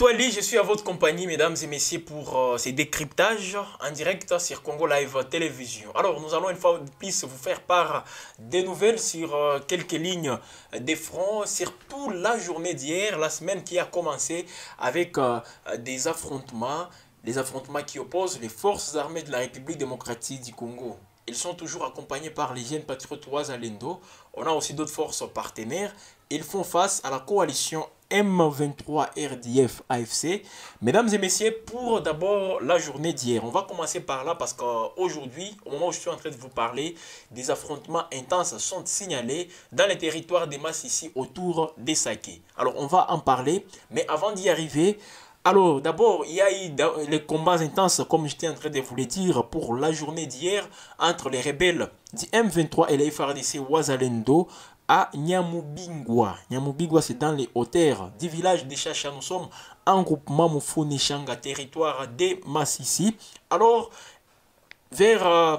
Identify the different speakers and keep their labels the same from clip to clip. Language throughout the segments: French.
Speaker 1: Actuali, je suis à votre compagnie, mesdames et messieurs, pour euh, ces décryptages en direct sur Congo Live Télévision. Alors, nous allons une fois de plus vous faire part des nouvelles sur euh, quelques lignes des fronts, surtout la journée d'hier, la semaine qui a commencé avec euh, des affrontements, des affrontements qui opposent les forces armées de la République démocratique du Congo. Ils sont toujours accompagnés par les jeunes patriotes Ouazalendo. On a aussi d'autres forces partenaires. Ils font face à la coalition M23 RDF AFC. Mesdames et messieurs, pour d'abord la journée d'hier, on va commencer par là parce qu'aujourd'hui, au moment où je suis en train de vous parler, des affrontements intenses sont signalés dans les territoires des masses ici autour des Saké. Alors on va en parler, mais avant d'y arriver, alors, d'abord, il y a eu les combats intenses, comme j'étais en train de vous le dire, pour la journée d'hier, entre les rebelles du M23 et les FRDC Ouazalendo à Nyamubingwa. Nyamubingwa, c'est dans les hauteurs du village de Chacha. Nous sommes en groupement Moufounishanga, territoire de Massissi. Alors, vers euh,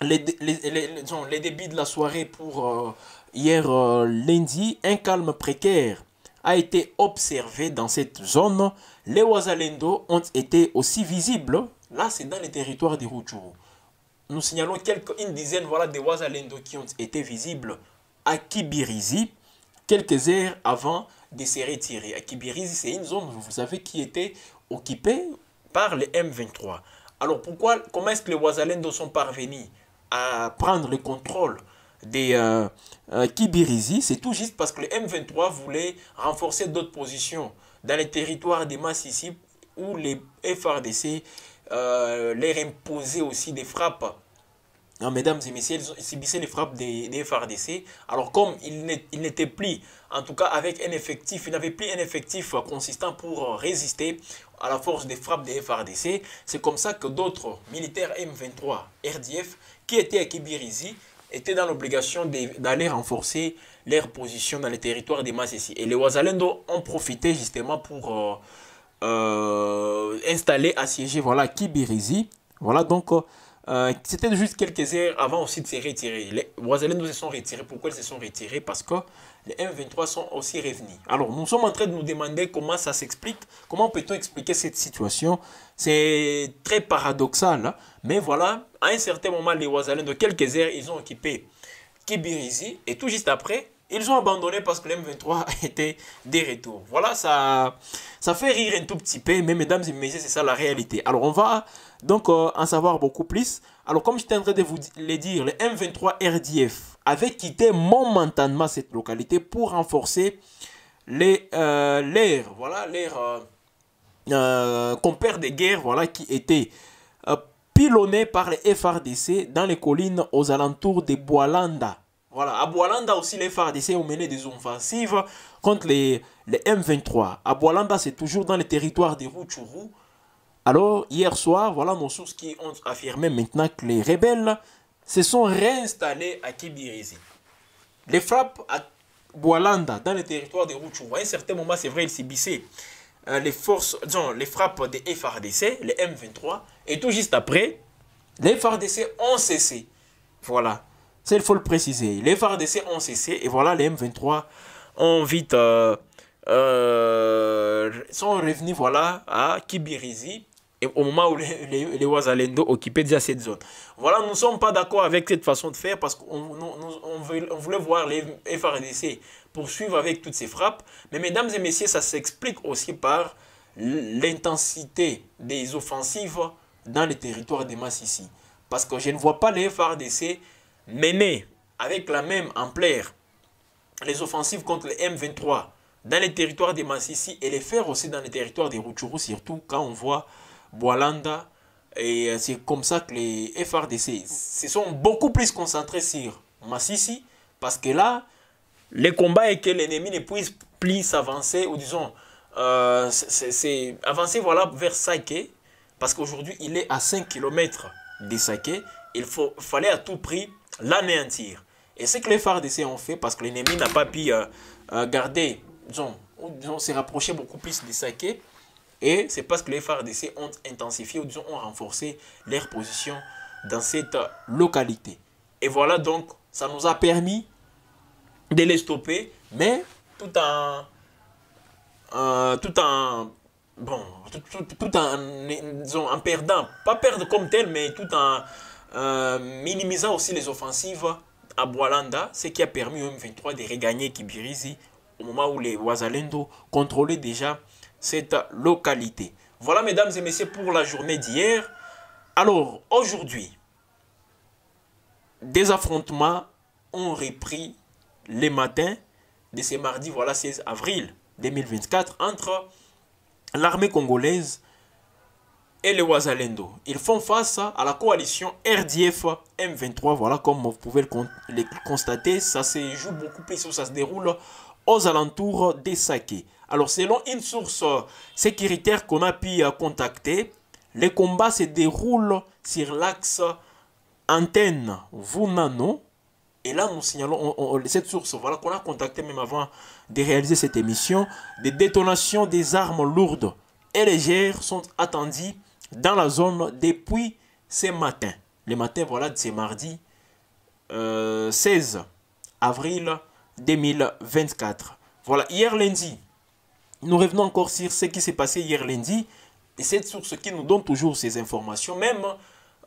Speaker 1: les, débuts de la soirée pour euh, hier euh, lundi, un calme précaire a été observé dans cette zone. Les Ouazalendo ont été aussi visibles. Là, c'est dans les territoires de Rutshuru. Nous signalons quelques, une dizaine voilà, de Ouazalendo qui ont été visibles à Kibirizi quelques heures avant de se retirer. À Kibirizi, c'est une zone, vous savez, qui était occupée par les M23. Alors pourquoi, comment est-ce que les Ouazalendo sont parvenus à prendre le contrôle des euh, euh, Kibirizi? C'est tout juste parce que les M23 voulaient renforcer d'autres positions dans les territoires des Massissi où les FRDC euh, leur imposaient aussi des frappes mesdames et messieurs, ils subissaient les frappes des, FRDC. Alors comme ils n'étaient plus, en tout cas avec un effectif, ils n'avaient plus un effectif consistant pour résister à la force des frappes des FRDC, c'est comme ça que d'autres militaires M23 RDF qui étaient à Kibirizi étaient dans l'obligation d'aller renforcer leur position dans les territoires des Massissi. Et les Ouazalendo ont profité justement pour euh, euh, installer, assiéger voilà, Kibirizi. Voilà donc... Euh, c'était juste quelques heures avant aussi de se retirer. Les nous se sont retirés. Pourquoi ils se sont retirés? Parce que les M23 sont aussi revenus. Alors, nous sommes en train de nous demander comment ça s'explique. Comment peut-on expliquer cette situation? C'est très paradoxal. Hein. Mais voilà, à un certain moment, les de quelques heures, ils ont occupé Kibirizi. Et tout juste après, ils ont abandonné parce que les M23 était des retours. Voilà, ça, ça fait rire un tout petit peu. Mais mesdames et messieurs, c'est ça la réalité. Alors, on va donc, euh, en savoir beaucoup plus. Alors, comme j'étais en train de vous le dire, le M23 RDF avait quitté momentanément cette localité pour renforcer euh, l'air, voilà, l'air euh, euh, compères de guerre, voilà, qui étaient pilonnés par les FRDC dans les collines aux alentours de Boalanda. Voilà, à Boalanda aussi, les FRDC ont mené des offensives contre les, les M23. À Boalanda, c'est toujours dans les territoires de Rutshuru. Alors, hier soir, voilà nos sources qui ont affirmé maintenant que les rebelles se sont réinstallés à Kibirizi. Les frappes à Boalanda, dans le territoire de Rutshuru, à un certain moment, c'est vrai, ils subissaient euh, les forces, disons, les frappes des FRDC, les M23, et tout juste après, les FRDC ont cessé. Voilà. Ça, il faut le préciser. Les FRDC ont cessé, et voilà, les M23 ont vite... Euh, euh, sont revenus voilà, à Kibirizi et au moment où les, les, les Ouazalendo occupaient déjà cette zone. Voilà, nous ne sommes pas d'accord avec cette façon de faire parce qu'on on, voulait voir les FRDC poursuivre avec toutes ces frappes. Mais mesdames et messieurs, ça s'explique aussi par l'intensité des offensives dans les territoires des masses. Parce que je ne vois pas les FRDC mener avec la même ampleur les offensives contre les M23 dans les territoires des Massissi et les faire aussi dans les territoires des Rutshuru, surtout quand on voit Boalanda. Et euh, c'est comme ça que les FRDC se sont beaucoup plus concentrés sur Massissi. Parce que là, les combats et que l'ennemi ne puisse plus s'avancer, ou disons, euh, avancer voilà, vers Sake. Parce qu'aujourd'hui, il est à 5 km de Sake. Il faut, fallait à tout prix l'anéantir. Et c'est que les FRDC ont fait parce que l'ennemi n'a pas pu euh, garder, disons, disons s'est rapproché beaucoup plus de Sake. Et c'est parce que les FARDC ont intensifié ou disons ont renforcé leur position dans cette localité. Et voilà donc, ça nous a permis de les stopper, mais tout en, euh, tout en bon, tout, en, en, perdant, pas perdre comme tel, mais tout en euh, minimisant aussi les offensives à Boalanda, ce qui a permis au M23 de regagner Kibirizi au moment où les Wazalendo contrôlaient déjà cette localité. Voilà, mesdames et messieurs, pour la journée d'hier. Alors, aujourd'hui, des affrontements ont repris les matins de ce mardi, voilà, 16 avril 2024, entre l'armée congolaise et les Wazalendo. Ils font face à la coalition RDF M23. Voilà, comme vous pouvez le constater, ça se joue beaucoup plus, ça se déroule aux alentours des Saké. Alors, selon une source sécuritaire qu'on a pu contacter, les combats se déroulent sur l'axe antenne Vunano. Et là, nous signalons cette source voilà, qu'on a contacté même avant de réaliser cette émission. Des détonations des armes lourdes et légères sont attendues dans la zone depuis ce matin. Le matin, voilà, de ce mardi 16 euh, avril 2024. Voilà, hier lundi, nous revenons encore sur ce qui s'est passé hier lundi. Et cette source qui nous donne toujours ces informations, même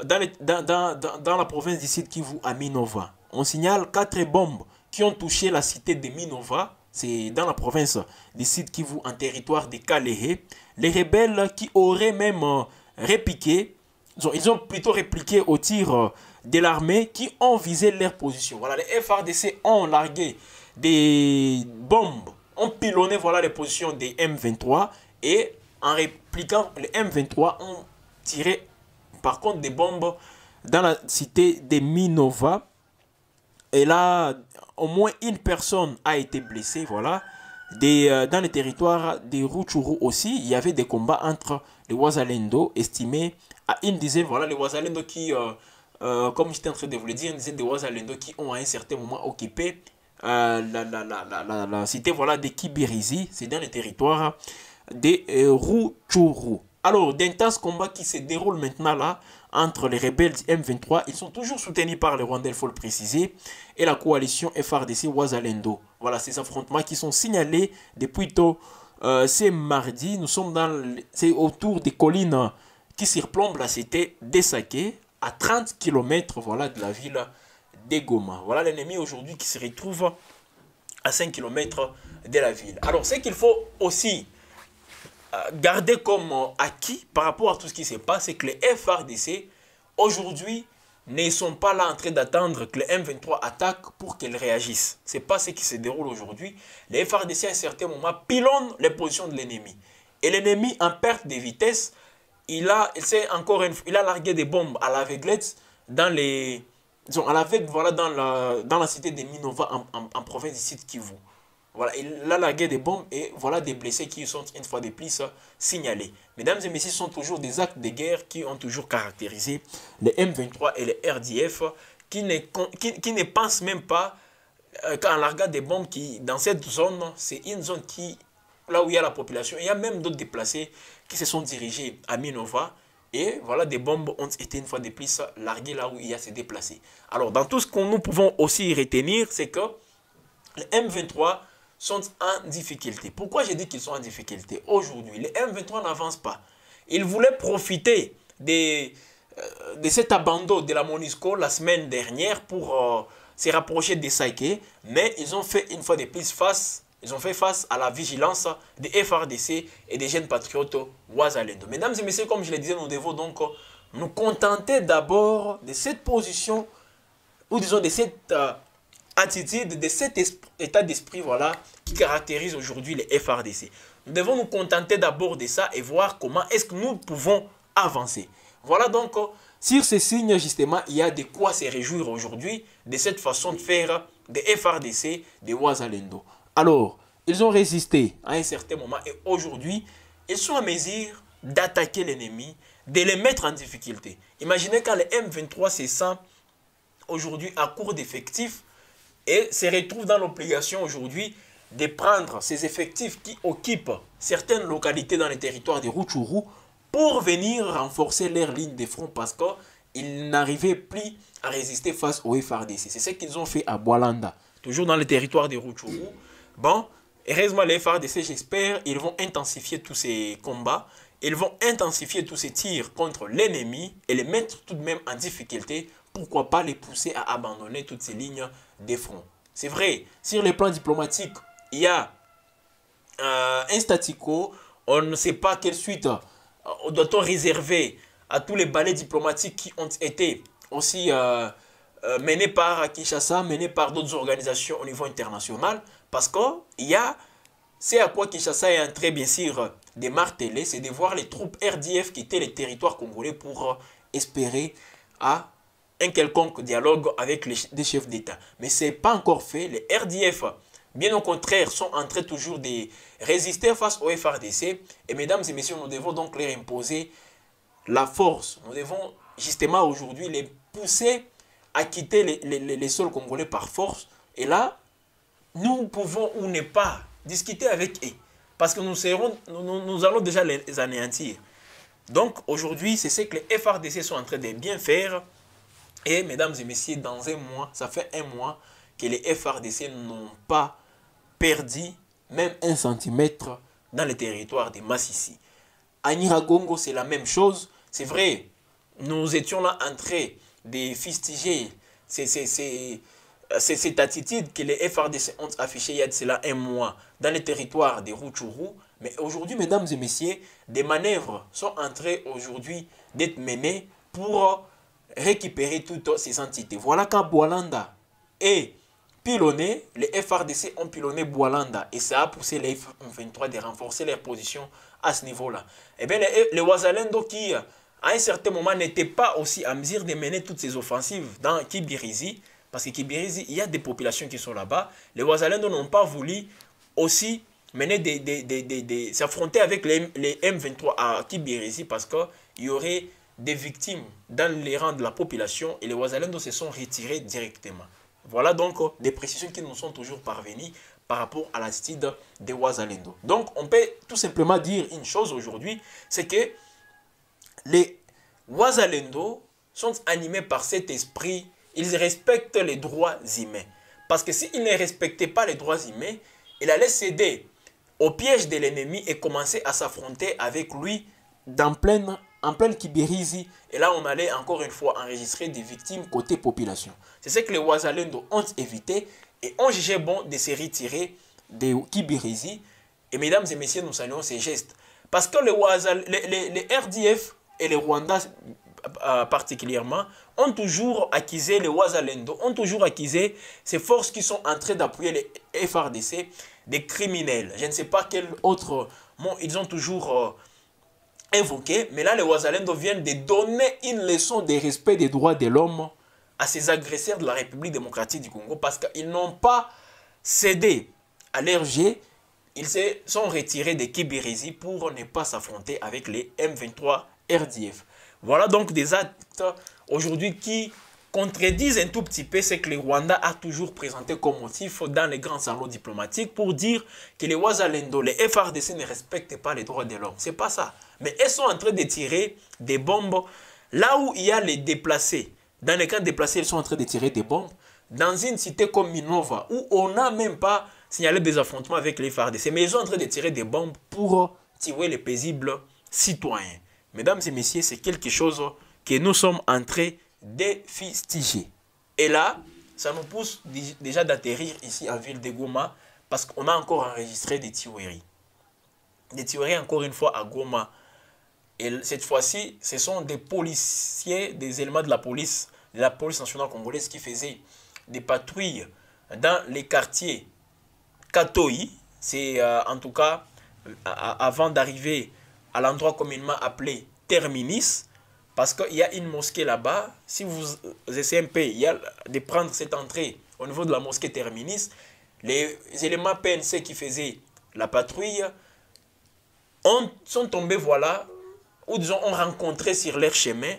Speaker 1: dans, dans, dans, la province du Kivu à Minova. On signale quatre bombes qui ont touché la cité de Minova. C'est dans la province du Kivu en territoire de Kalehe. Les rebelles qui auraient même euh, répliqué, ils ont plutôt répliqué au tir euh, de l'armée qui ont visé leur position. Voilà, les FRDC ont largué des bombes, ont pilonné voilà, les positions des M23 et en répliquant, les M23 ont tiré par contre des bombes dans la cité de Minova. Et là, au moins une personne a été blessée, voilà. Des, euh, dans le territoire de Ruchuru aussi, il y avait des combats entre les Wazalendo, estimés à une dizaine. Voilà, les Wazalendo qui, euh, euh, comme j'étais en train de vous le dire, une dizaine de Wazalendo qui ont à un certain moment occupé la, la, la, la, cité voilà, de Kibirizi. C'est dans le territoire de Ruchuru. Alors, d'intenses combats qui se déroulent maintenant là entre les rebelles du M23, ils sont toujours soutenus par le Rwanda, il faut le préciser, et la coalition FRDC Wazalendo. Voilà, ces affrontements qui sont signalés depuis tôt. Euh, c'est mardi, nous sommes dans, c'est autour des collines qui surplombent la cité d'Essaké, à 30 km de la ville de Goma. Voilà l'ennemi aujourd'hui qui se retrouve à 5 km de la ville. Alors, ce qu'il faut aussi euh, garder comme acquis par rapport à tout ce qui se passe, c'est que les FRDC, aujourd'hui, ne sont pas là en train d'attendre que les M23 attaquent pour qu'elles réagissent. Ce n'est pas ce qui se déroule aujourd'hui. Les FRDC, à un certain moment, pilonnent les positions de l'ennemi. Et l'ennemi, en perte de vitesse, il a, encore il a largué des bombes à l'aveuglette dans les... Voilà, dans la, dans la cité de Minova, en, en, province du qui Kivu. Voilà, il a largué des bombes et voilà des blessés qui sont une fois de plus signalés. Mesdames et messieurs, ce sont toujours des actes de guerre qui ont toujours caractérisé les M23 et les RDF qui ne, qui, ne pensent même pas euh, qu'en larguant des bombes qui, dans cette zone, c'est une zone qui, là où il y a la population, il y a même d'autres déplacés qui se sont dirigés à Minova et voilà, des bombes ont été une fois de plus larguées là où il y a ces déplacés. Alors, dans tout ce que nous pouvons aussi retenir, c'est que les M23 sont en difficulté. Pourquoi j'ai dit qu'ils sont en difficulté Aujourd'hui, les M23 n'avancent pas. Ils voulaient profiter de, euh, de cet abandon de la Monisco la semaine dernière pour euh, se rapprocher des Saïké, mais ils ont fait une fois de plus face, ils ont fait face à la vigilance des FRDC et des jeunes patriotes Ouazalendo. Mesdames et messieurs, comme je le disais, nous devons donc nous contenter d'abord de cette position, ou disons de cette euh, attitude, de cet état d'esprit voilà, qui caractérise aujourd'hui les FRDC. Nous devons nous contenter d'abord de ça et voir comment est-ce que nous pouvons avancer. Voilà donc, sur ces signes, justement, il y a de quoi se réjouir aujourd'hui de cette façon de faire des FRDC, des Ouazalendo. Alors, ils ont résisté à un certain moment et aujourd'hui, ils sont en mesure d'attaquer l'ennemi, de les mettre en difficulté. Imaginez quand les M23 se sent aujourd'hui à court d'effectifs, et se retrouve dans l'obligation aujourd'hui de prendre ces effectifs qui occupent certaines localités dans les territoires de Rutshuru pour venir renforcer leur ligne de front parce qu'ils n'arrivaient plus à résister face au FRDC. C'est ce qu'ils ont fait à Boalanda, toujours dans les territoires de Rutshuru. Bon, heureusement, les FARDC, j'espère, ils vont intensifier tous ces combats. Ils vont intensifier tous ces tirs contre l'ennemi et les mettre tout de même en difficulté. Pourquoi pas les pousser à abandonner toutes ces lignes de front. C'est vrai, sur les plans diplomatiques, il y a euh, un statico. On ne sait pas quelle suite euh, doit-on réserver à tous les balais diplomatiques qui ont été aussi euh, menés par Kinshasa, menés par d'autres organisations au niveau international. Parce qu'il y a, c'est à quoi Kinshasa est en train bien sûr de marteler, c'est de voir les troupes RDF quitter les territoires congolais pour espérer à un quelconque dialogue avec les chefs d'État. Mais ce n'est pas encore fait. Les RDF, bien au contraire, sont en train toujours de résister face au FRDC. Et mesdames et messieurs, nous devons donc leur imposer la force. Nous devons justement aujourd'hui les pousser à quitter les, les, les, sols congolais par force. Et là, nous pouvons ou ne pas discuter avec eux. Parce que nous, serons, nous, nous allons déjà les anéantir. Donc aujourd'hui, c'est ce que les FRDC sont en train de bien faire. Et mesdames et messieurs, dans un mois, ça fait un mois que les FRDC n'ont pas perdu même un centimètre dans le territoire de Massissi. À Niragongo, c'est la même chose. C'est vrai, nous étions là en train de fustiger cette attitude que les FRDC ont affichée il y a de cela un mois dans le territoire de Rutshuru. Mais aujourd'hui, mesdames et messieurs, des manœuvres sont en train aujourd'hui d'être menées pour récupérer toutes ces entités. Voilà quand Boalanda est pilonné, les FRDC ont pilonné Boalanda et ça a poussé les F-23 de renforcer leur position à ce niveau-là. Et bien, les, les Wazalendo qui, à un certain moment, n'étaient pas aussi à mesure de mener toutes ces offensives dans Kibirizi, parce que Kibirizi, il y a des populations qui sont là-bas, les Wazalendo n'ont pas voulu aussi mener des, des, des, des s'affronter avec les, les, M23 à Kibirizi parce qu'il y aurait des victimes dans les rangs de la population et les Wazalendo se sont retirés directement. Voilà donc des précisions qui nous sont toujours parvenues par rapport à l'attitude des Wazalendo. Donc on peut tout simplement dire une chose aujourd'hui, c'est que les Wazalendo sont animés par cet esprit, ils respectent les droits humains. Parce que s'ils ne respectaient pas les droits humains, il allait céder au piège de l'ennemi et commencer à s'affronter avec lui dans pleine, en pleine Kibirizi. Et là, on allait encore une fois enregistrer des victimes côté population. C'est ce que les Wazalendo ont évité et ont jugé bon de se retirer de Kibirizi. Et mesdames et messieurs, nous saluons ces gestes. Parce que les, RDF et les Rwandais euh, particulièrement ont toujours accusé les Wazalendo, ont toujours accusé ces forces qui sont en train d'appuyer les FRDC des criminels. Je ne sais pas quel autre mot ils ont toujours euh, invoqué, mais là les Wazalendo viennent de donner une leçon de respect des droits de l'homme à ces agresseurs de la République démocratique du Congo parce qu'ils n'ont pas cédé à jet, ils se sont retirés de Kibirizi pour ne pas s'affronter avec les M23 RDF. Voilà donc des actes aujourd'hui qui contredisent un tout petit peu ce que le Rwanda a toujours présenté comme motif dans les grands salons diplomatiques pour dire que les Wazalendo, les FRDC ne respectent pas les droits de l'homme. C'est pas ça. Mais elles sont en train de tirer des bombes là où il y a les déplacés. Dans les camps déplacés, ils sont en train de tirer des bombes. Dans une cité comme Minova, où on n'a même pas signalé des affrontements avec les FARDC, mais ils sont en train de tirer des bombes pour tuer les paisibles citoyens. Mesdames et messieurs, c'est quelque chose que nous sommes en train de fustiger. Et là, ça nous pousse déjà d'atterrir ici en ville de Goma, parce qu'on a encore enregistré des tueries. Des tueries encore une fois à Goma. Et cette fois-ci, ce sont des policiers, des éléments de la police, de la police nationale congolaise qui faisaient des patrouilles dans les quartiers Katoi. C'est euh, en tout cas avant d'arriver à l'endroit communément appelé Terminis. Parce qu'il y a une mosquée là-bas. Si vous essayez un peu de prendre cette entrée au niveau de la mosquée Terminis, les éléments PNC qui faisaient la patrouille ont, sont tombés, voilà, ou disons, ont rencontré sur leur chemin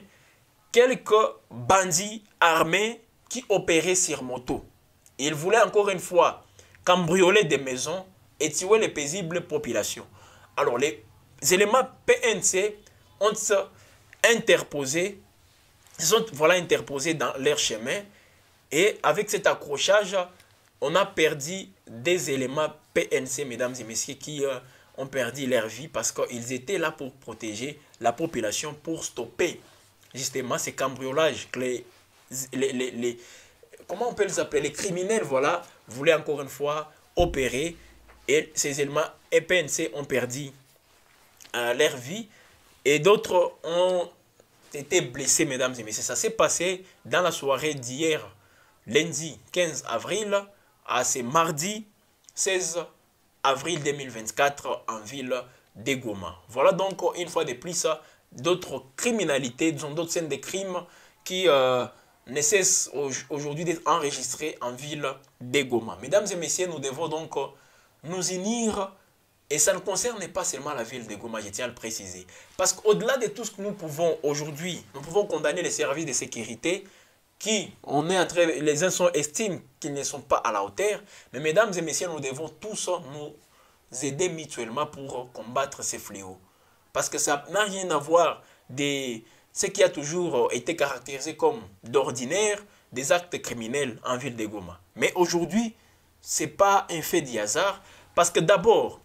Speaker 1: quelques bandits armés qui opéraient sur moto. Ils voulaient encore une fois cambrioler des maisons et tuer les paisibles populations. Alors, les éléments PNC ont interposé, sont voilà interposés dans leur chemin. Et avec cet accrochage, on a perdu des éléments PNC, mesdames et messieurs, qui euh, ont perdu leur vie parce qu'ils étaient là pour protéger la population, pour stopper justement ces cambriolages que les, les, les, comment on peut les appeler, les criminels, voilà, voulaient encore une fois opérer. Et ces éléments PNC ont perdu euh, leur vie et d'autres ont été blessés, mesdames et messieurs. Ça s'est passé dans la soirée d'hier, lundi 15 avril, à ce mardi 16 avril 2024 en ville de Goma. Voilà donc une fois de plus d'autres criminalités, d'autres scènes de crimes qui euh, ne cessent aujourd'hui d'être enregistrées en ville de Goma. Mesdames et messieurs, nous devons donc nous unir et ça ne concerne pas seulement la ville de Goma, je tiens à le préciser. Parce qu'au-delà de tout ce que nous pouvons aujourd'hui, nous pouvons condamner les services de sécurité qui, on est en train, les uns sont estiment qu'ils ne sont pas à la hauteur. Mais mesdames et messieurs, nous devons tous nous aider mutuellement pour combattre ces fléaux. Parce que ça n'a rien à voir des ce qui a toujours été caractérisé comme d'ordinaire des actes criminels en ville de Goma. Mais aujourd'hui, ce n'est pas un fait du hasard. Parce que d'abord,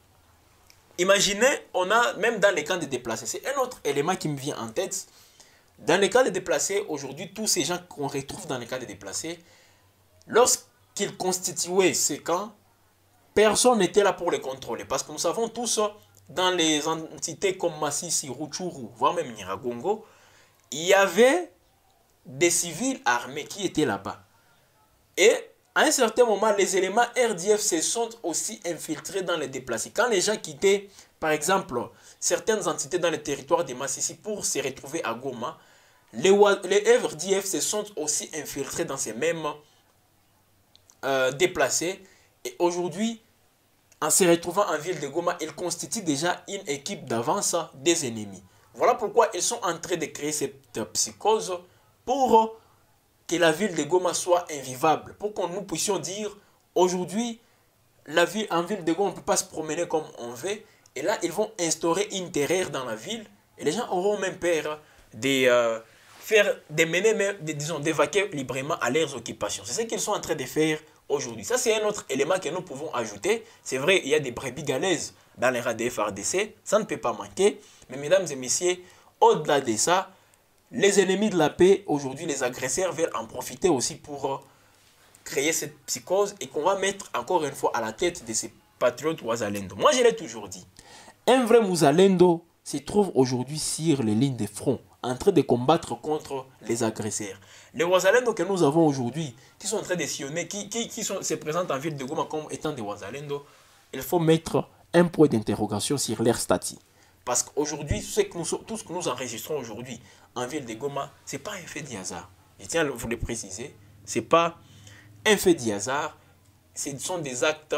Speaker 1: Imaginez, on a, même dans les camps de déplacés, c'est un autre élément qui me vient en tête. Dans les camps de déplacés, aujourd'hui, tous ces gens qu'on retrouve dans les camps de déplacés, lorsqu'ils constituaient ces camps, personne n'était là pour les contrôler. Parce que nous savons tous, dans les entités comme Massissi, Ruchuru, voire même Niragongo, il y avait des civils armés qui étaient là-bas. Et à un certain moment, les éléments RDF se sont aussi infiltrés dans les déplacés. Quand les gens quittaient, par exemple, certaines entités dans le territoire de Massissi pour se retrouver à Goma, les, RDF se sont aussi infiltrés dans ces mêmes euh, déplacés. Et aujourd'hui, en se retrouvant en ville de Goma, ils constituent déjà une équipe d'avance des ennemis. Voilà pourquoi ils sont en train de créer cette psychose pour que la ville de Goma soit invivable, pour que nous puissions dire aujourd'hui, la ville, en ville de Goma, on ne peut pas se promener comme on veut. Et là, ils vont instaurer une terreur dans la ville. Et les gens auront même peur de euh, faire, de mener, même, disons, d'évacuer librement à leurs occupations. C'est ce qu'ils sont en train de faire aujourd'hui. Ça, c'est un autre élément que nous pouvons ajouter. C'est vrai, il y a des brebis galaises dans les radios FRDC. Ça ne peut pas manquer. Mais mesdames et messieurs, au-delà de ça, les ennemis de la paix, aujourd'hui, les agresseurs veulent en profiter aussi pour euh, créer cette psychose et qu'on va mettre encore une fois à la tête de ces patriotes Ouazalendo. Moi, je l'ai toujours dit. Un vrai Mouzalendo se trouve aujourd'hui sur les lignes de front, en train de combattre contre les agresseurs. Les Ouazalendo que nous avons aujourd'hui, qui sont en train de sillonner, qui, sont, se présentent en ville de Goma comme étant des Ouazalendo, il faut mettre un point d'interrogation sur leur statut. Parce qu'aujourd'hui, tout ce que nous enregistrons aujourd'hui en ville de Goma, ce n'est pas un fait de hasard. Je tiens à vous le préciser. Ce n'est pas un fait de hasard. Ce sont des actes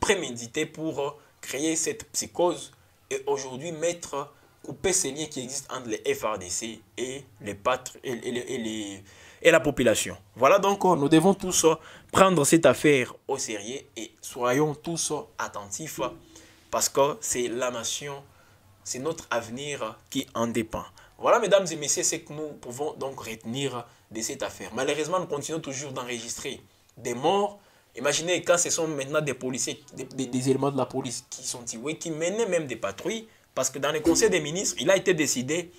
Speaker 1: prémédités pour créer cette psychose et aujourd'hui mettre, couper ces liens qui existent entre les FRDC et les et, et la population. Voilà donc, nous devons tous prendre cette affaire au sérieux et soyons tous attentifs parce que c'est la nation, c'est notre avenir qui en dépend. Voilà, mesdames et messieurs, ce que nous pouvons donc retenir de cette affaire. Malheureusement, nous continuons toujours d'enregistrer des morts. Imaginez quand ce sont maintenant des policiers, des, éléments de la police qui sont tués, qui menaient même des patrouilles, parce que dans le Conseil des ministres, il a été décidé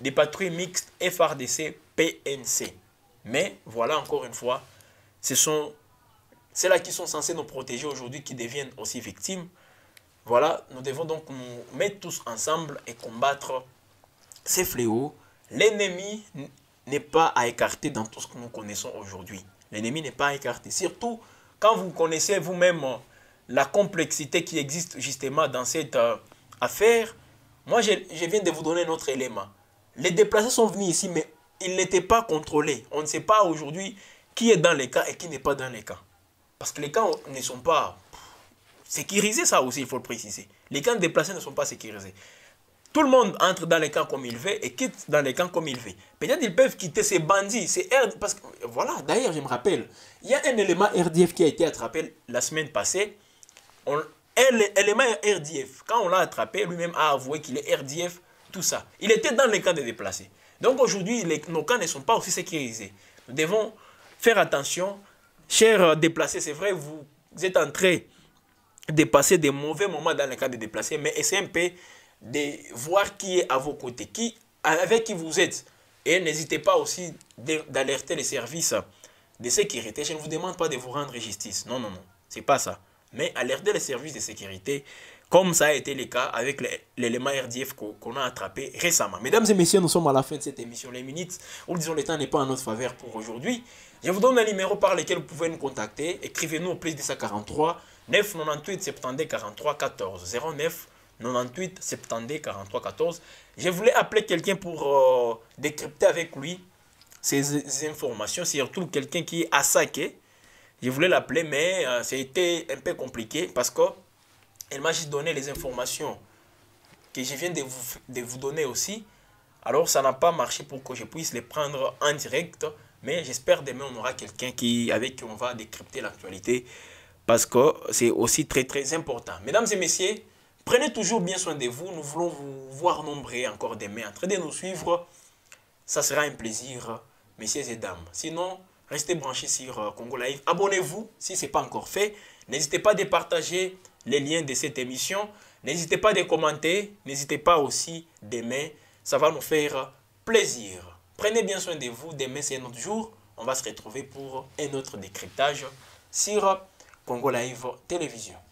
Speaker 1: des patrouilles mixtes FRDC, PNC. Mais voilà encore une fois, ce sont ceux-là qui sont censés nous protéger aujourd'hui qui deviennent aussi victimes. Voilà, nous devons donc nous mettre tous ensemble et combattre ces fléaux, l'ennemi n'est pas à écarter dans tout ce que nous connaissons aujourd'hui. L'ennemi n'est pas à écarter. Surtout quand vous connaissez vous-même la complexité qui existe justement dans cette euh, affaire. Moi, je, je, viens de vous donner un autre élément. Les déplacés sont venus ici, mais ils n'étaient pas contrôlés. On ne sait pas aujourd'hui qui est dans les cas et qui n'est pas dans les cas. Parce que les camps ne sont pas sécurisés, ça aussi, il faut le préciser. Les camps déplacés ne sont pas sécurisés. Tout le monde entre dans les camps comme il veut et quitte dans les camps comme il veut. Peut-être qu'ils peuvent quitter ces bandits, ces RDF. Parce que, voilà, d'ailleurs, je me rappelle, il y a un élément RDF qui a été attrapé la semaine passée. L'élément RDF, quand on l'a attrapé, lui-même a avoué qu'il est RDF, tout ça. Il était dans les camps de déplacés. Donc aujourd'hui, nos camps ne sont pas aussi sécurisés. Nous devons faire attention. Chers déplacés, c'est vrai, vous êtes en train de passer des mauvais moments dans le cas de déplacer, mais essayez un peu de voir qui est à vos côtés, qui, avec qui vous êtes. Et n'hésitez pas aussi d'alerter les services de sécurité. Je ne vous demande pas de vous rendre justice. Non, non, non. C'est pas ça. Mais alerter les services de sécurité, comme ça a été le cas avec l'élément RDF qu'on a attrapé récemment. Mesdames et messieurs, nous sommes à la fin de cette émission. Les minutes, ou disons le temps n'est pas en notre faveur pour aujourd'hui. Je vous donne un numéro par lequel vous pouvez nous contacter. Écrivez-nous au plus de 143 998 70 43 14 09 98 70 43 14. Je voulais appeler quelqu'un pour euh, décrypter avec lui ces, informations, surtout quelqu'un qui est à saqué. Je voulais l'appeler, mais euh, c'était un peu compliqué parce qu'elle m'a juste donné les informations que je viens de vous, de vous donner aussi. Alors, ça n'a pas marché pour que je puisse les prendre en direct. Mais j'espère demain, on aura quelqu'un qui, avec qui on va décrypter l'actualité parce que c'est aussi très, très important. Mesdames et messieurs, Prenez toujours bien soin de vous. Nous voulons vous voir nombreux encore demain en train de nous suivre. Ça sera un plaisir, messieurs et dames. Sinon, restez branchés sur euh, Congo Live. Abonnez-vous si ce n'est pas encore fait. N'hésitez pas à partager les liens de cette émission. N'hésitez pas à commenter. N'hésitez pas aussi d'aimer. Ça va nous faire plaisir. Prenez bien soin de vous. Demain, c'est un autre jour. On va se retrouver pour un autre décryptage sur Congo Live Télévision.